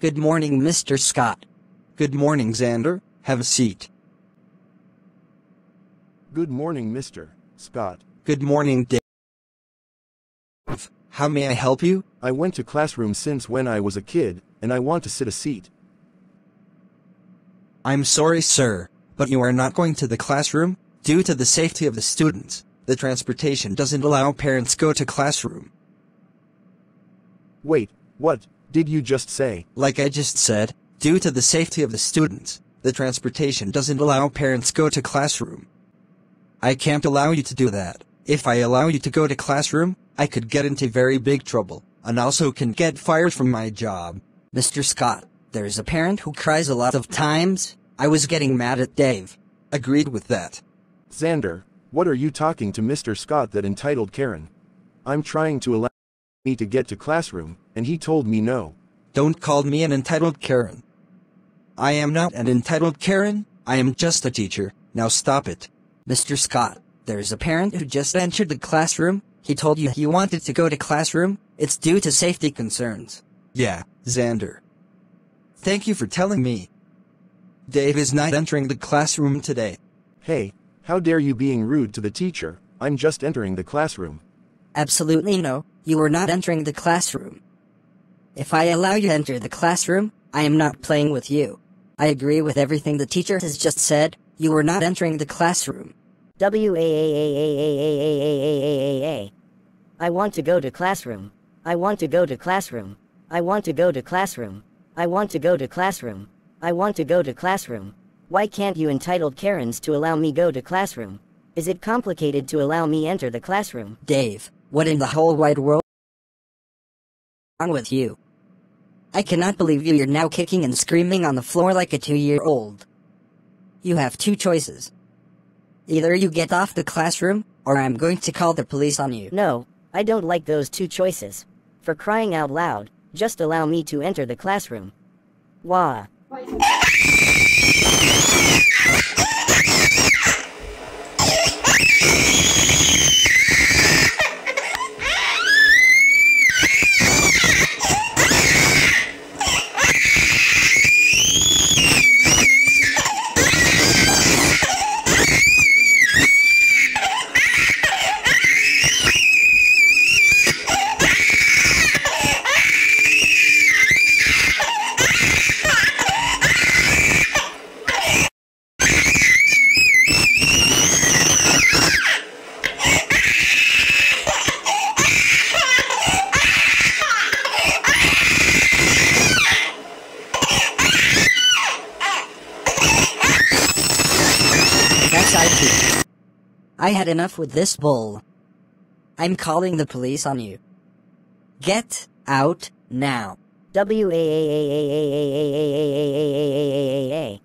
Good morning, Mr. Scott. Good morning, Zander. Have a seat. Good morning, Mr. Scott. Good morning, Dave. How may I help you? I went to classroom since when I was a kid, and I want to sit a seat. I'm sorry, sir, but you are not going to the classroom due to the safety of the students. The transportation doesn't allow parents go to classroom. Wait, what did you just say? Like I just said, due to the safety of the students, the transportation doesn't allow parents go to classroom. I can't allow you to do that. If I allow you to go to classroom, I could get into very big trouble, and also can get fired from my job. Mr. Scott, there's a parent who cries a lot of times. I was getting mad at Dave. Agreed with that. Zander, what are you talking to Mr. Scott that entitled Karen? I'm trying to allow me to get to classroom, and he told me no. Don't call me an entitled Karen. I am not an entitled Karen, I am just a teacher. Now stop it. Mr. Scott, there's a parent who just entered the classroom. He told you he wanted to go to classroom. It's due to safety concerns. Yeah, Zander. Thank you for telling me. Dave is not entering the classroom today. Hey, how dare you being rude to the teacher? I'm just entering the classroom. Absolutely no, you are not entering the classroom. If I allow you to enter the classroom, I am not playing with you. I agree with everything the teacher has just said. You are not entering the classroom. W A A A A A A A A A A A. I want to go to classroom. I want to go to classroom. I want to go to classroom. I want to go to classroom. I want to go to classroom. Why can't you entitled Karens to allow me go to classroom? Is it complicated to allow me enter the classroom? Dave, what in the whole wide world wrong with you? I cannot believe you. You're now kicking and screaming on the floor like a two-year-old. You have two choices. Either you get off the classroom, or I'm going to call the police on you. No, I don't like those two choices. For crying out loud, just allow me to enter the classroom. Wah. I had enough with this bull. I'm calling the police on you. Get out now. W A A A A A A A A A A A A A A.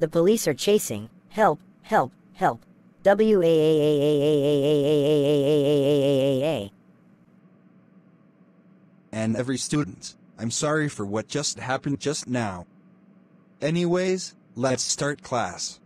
The police are chasing. Help, help, help. W A A A A A A A A A A A A A. And every student, I'm sorry for what just happened just now. Anyways, let's start class.